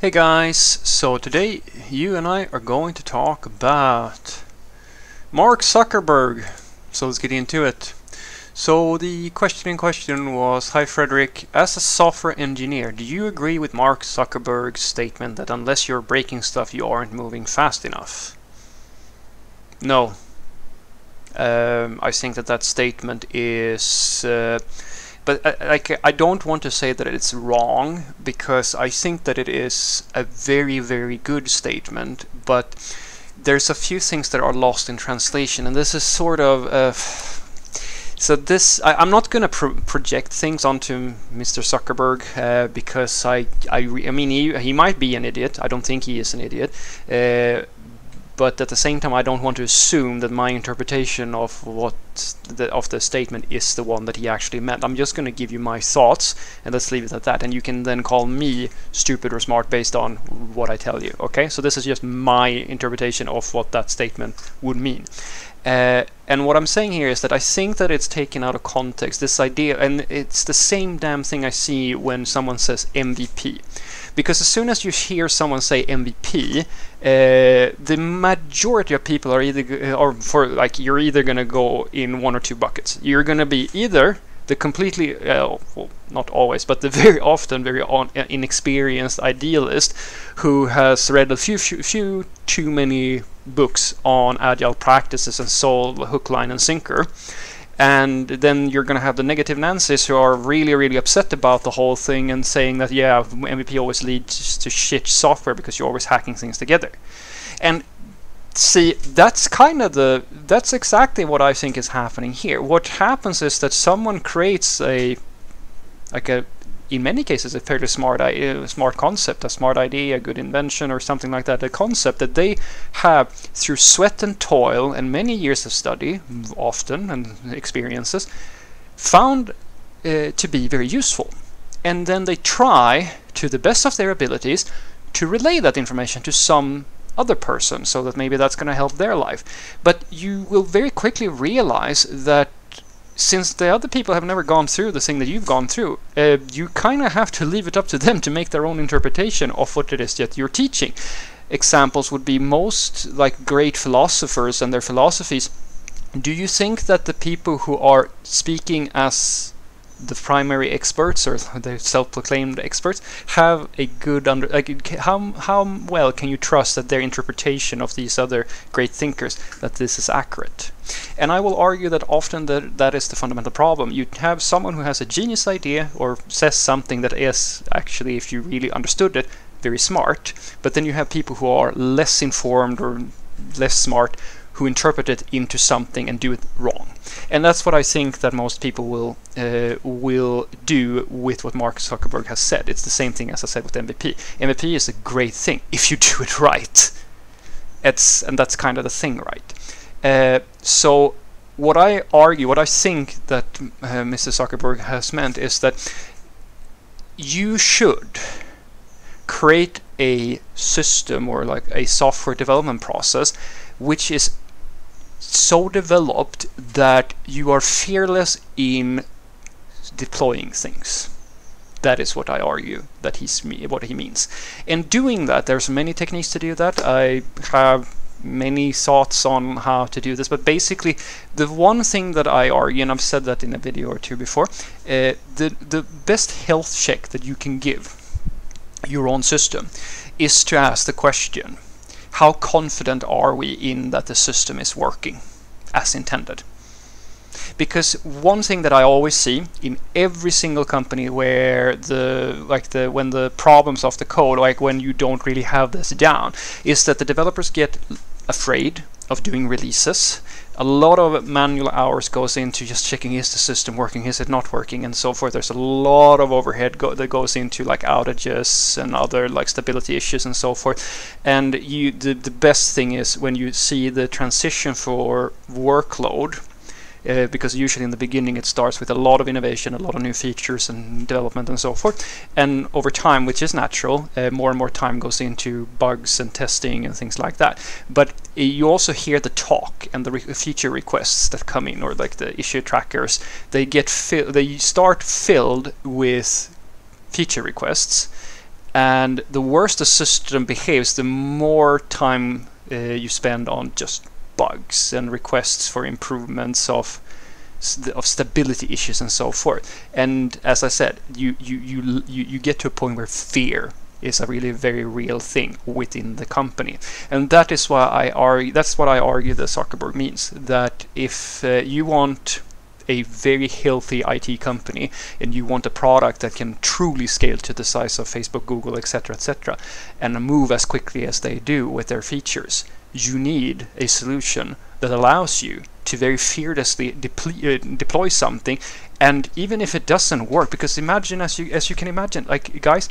Hey guys, so today you and I are going to talk about Mark Zuckerberg. So let's get into it. So the question in question was, Hi Fredrik, as a software engineer, do you agree with Mark Zuckerberg's statement that unless you're breaking stuff you aren't moving fast enough? No. Um, I think that that statement is... Uh, but uh, like I don't want to say that it's wrong because I think that it is a very very good statement but there's a few things that are lost in translation and this is sort of uh, so this I, am not going to pro project things onto Mr. Zuckerberg uh, because I I, I mean he, he might be an idiot I don't think he is an idiot uh, but at the same time I don't want to assume that my interpretation of what the, of the statement is the one that he actually meant. I'm just going to give you my thoughts and let's leave it at that and you can then call me stupid or smart based on what I tell you. Okay, so this is just my interpretation of what that statement would mean. Uh, and what I'm saying here is that I think that it's taken out of context, this idea, and it's the same damn thing I see when someone says MVP. Because as soon as you hear someone say MVP, uh, the majority of people are either, or for like, you're either gonna go in one or two buckets. You're gonna be either the completely, uh, well, not always, but the very often very on, uh, inexperienced idealist who has read a few, few, few too many books on agile practices and sold hook, line, and sinker. And then you're going to have the negative Nancy's who are really, really upset about the whole thing and saying that, yeah, MVP always leads to shit software because you're always hacking things together. And see that's kind of the that's exactly what I think is happening here. What happens is that someone creates a like a in many cases a fairly smart idea, smart concept, a smart idea, a good invention or something like that, a concept that they have through sweat and toil and many years of study, often and experiences, found uh, to be very useful. And then they try to the best of their abilities to relay that information to some other person so that maybe that's going to help their life. But you will very quickly realize that since the other people have never gone through the thing that you've gone through, uh, you kind of have to leave it up to them to make their own interpretation of what it is that you're teaching. Examples would be most like great philosophers and their philosophies. Do you think that the people who are speaking as the primary experts or the self-proclaimed experts have a good under like how how well can you trust that their interpretation of these other great thinkers that this is accurate and I will argue that often that that is the fundamental problem you have someone who has a genius idea or says something that is actually if you really understood it very smart but then you have people who are less informed or less smart who interpret it into something and do it wrong. And that's what I think that most people will uh, will do with what Mark Zuckerberg has said. It's the same thing as I said with MVP. MVP is a great thing if you do it right. It's and that's kind of the thing, right? Uh, so what I argue, what I think that uh, Mr. Zuckerberg has meant is that you should create a system or like a software development process which is so developed that you are fearless in deploying things. That is what I argue that he's what he means. In doing that, there's many techniques to do that. I have many thoughts on how to do this, but basically, the one thing that I argue, and I've said that in a video or two before, uh, the the best health check that you can give your own system is to ask the question how confident are we in that the system is working as intended? Because one thing that I always see in every single company where the like the when the problems of the code, like when you don't really have this down, is that the developers get afraid of doing releases. A lot of manual hours goes into just checking is the system working, is it not working, and so forth. There's a lot of overhead go that goes into like outages and other like stability issues and so forth. And you, the the best thing is when you see the transition for workload uh, because usually in the beginning it starts with a lot of innovation, a lot of new features and development and so forth. And over time, which is natural, uh, more and more time goes into bugs and testing and things like that. But uh, you also hear the talk and the re feature requests that come in, or like the issue trackers. They get they start filled with feature requests And the worse the system behaves, the more time uh, you spend on just bugs and requests for improvements of of stability issues and so forth. And as I said, you you you you, you get to a point where fear is a really very real thing within the company and that is why I argue that's what I argue that Zuckerberg means that if uh, you want a very healthy IT company and you want a product that can truly scale to the size of Facebook, Google, etc., etc., and move as quickly as they do with their features, you need a solution that allows you to very fearlessly deploy, uh, deploy something. And even if it doesn't work because imagine as you as you can imagine like guys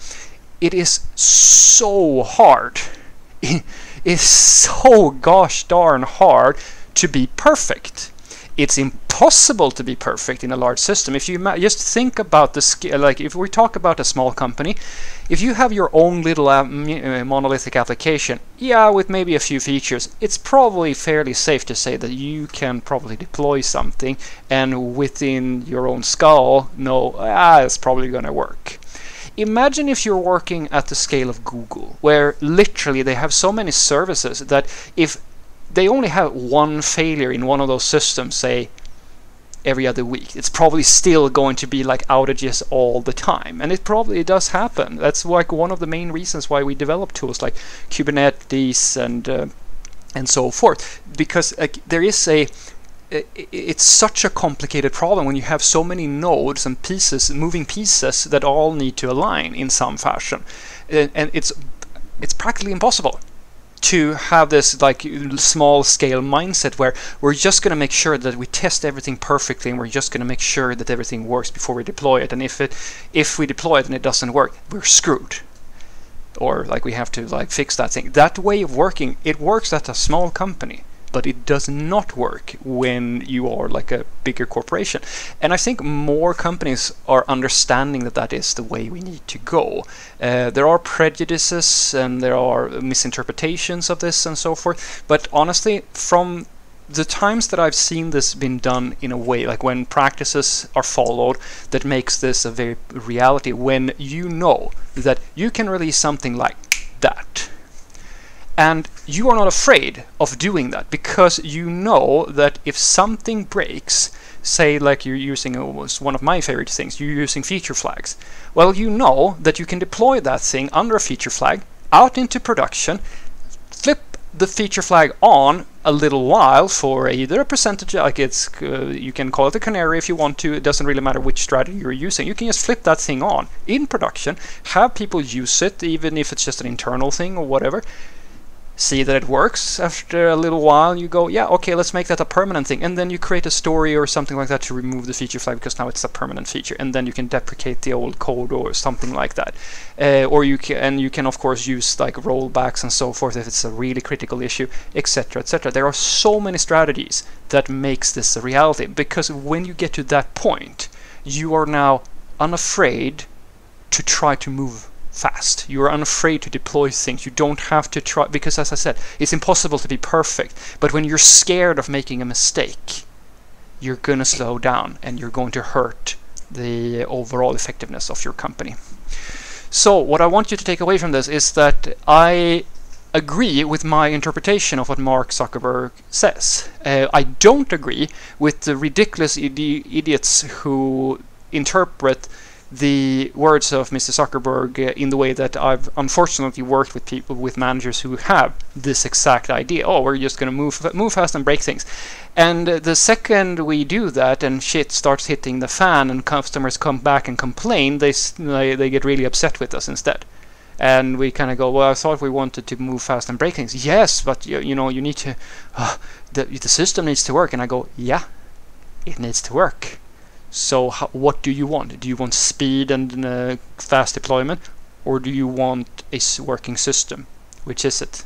it is so hard. It is so gosh darn hard to be perfect it's impossible to be perfect in a large system. If you just think about the scale, like if we talk about a small company, if you have your own little uh, uh, monolithic application, yeah, with maybe a few features, it's probably fairly safe to say that you can probably deploy something and within your own skull know, ah, it's probably going to work. Imagine if you're working at the scale of Google, where literally they have so many services that if they only have one failure in one of those systems, say every other week. It's probably still going to be like outages all the time, and it probably does happen. That's like one of the main reasons why we develop tools like Kubernetes and uh, and so forth, because there is a it's such a complicated problem when you have so many nodes and pieces, moving pieces that all need to align in some fashion, and it's it's practically impossible to have this like small scale mindset where we're just going to make sure that we test everything perfectly and we're just going to make sure that everything works before we deploy it. And if it if we deploy it and it doesn't work we're screwed. Or like we have to like fix that thing. That way of working it works at a small company but it does not work when you are like a bigger corporation. And I think more companies are understanding that that is the way we need to go. Uh, there are prejudices and there are misinterpretations of this and so forth, but honestly, from the times that I've seen this been done in a way, like when practices are followed, that makes this a very reality, when you know that you can release something like that and you are not afraid of doing that because you know that if something breaks, say like you're using almost one of my favorite things, you're using feature flags. Well, you know that you can deploy that thing under a feature flag out into production, flip the feature flag on a little while for either a percentage, like it's, uh, you can call it a canary if you want to, it doesn't really matter which strategy you're using. You can just flip that thing on in production, have people use it, even if it's just an internal thing or whatever, see that it works. After a little while, you go, yeah, okay, let's make that a permanent thing. And then you create a story or something like that to remove the feature flag because now it's a permanent feature. And then you can deprecate the old code or something like that. Uh, or you can, and you can of course use like rollbacks and so forth if it's a really critical issue, etc., etc. There are so many strategies that makes this a reality because when you get to that point, you are now unafraid to try to move fast. You are unafraid to deploy things. You don't have to try, because as I said, it's impossible to be perfect. But when you're scared of making a mistake, you're going to slow down and you're going to hurt the overall effectiveness of your company. So what I want you to take away from this is that I agree with my interpretation of what Mark Zuckerberg says. Uh, I don't agree with the ridiculous idi idiots who interpret the words of Mr. Zuckerberg uh, in the way that I've unfortunately worked with people, with managers who have this exact idea. Oh, we're just going to move move fast and break things. And uh, the second we do that and shit starts hitting the fan and customers come back and complain, they they, get really upset with us instead. And we kind of go, well, I thought we wanted to move fast and break things. Yes, but you, you know, you need to, uh, the, the system needs to work. And I go, yeah, it needs to work so how, what do you want? Do you want speed and uh, fast deployment or do you want a working system? Which is it?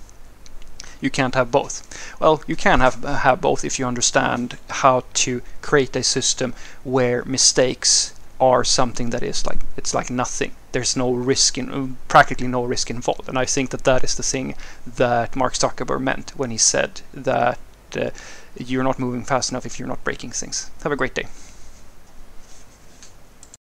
You can't have both. Well, you can have have both if you understand how to create a system where mistakes are something that is like it's like nothing. There's no risk in practically no risk involved, and I think that that is the thing that Mark Zuckerberg meant when he said that uh, you're not moving fast enough if you're not breaking things. Have a great day.